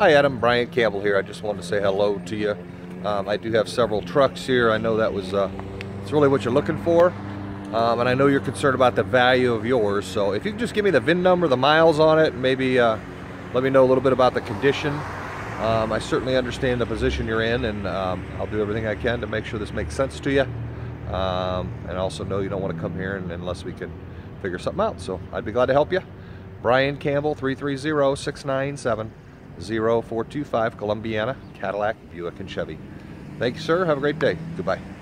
Hi Adam, Bryan Campbell here. I just wanted to say hello to you. Um, I do have several trucks here. I know that was uh, it's really what you're looking for. Um, and I know you're concerned about the value of yours. So if you could just give me the VIN number, the miles on it, maybe uh, let me know a little bit about the condition. Um, I certainly understand the position you're in and um, I'll do everything I can to make sure this makes sense to you. Um, and also know you don't want to come here unless we can figure something out. So I'd be glad to help you. Bryan Campbell, 330-697-0425, Columbiana, Cadillac, Buick, and Chevy. Thank you, sir. Have a great day. Goodbye.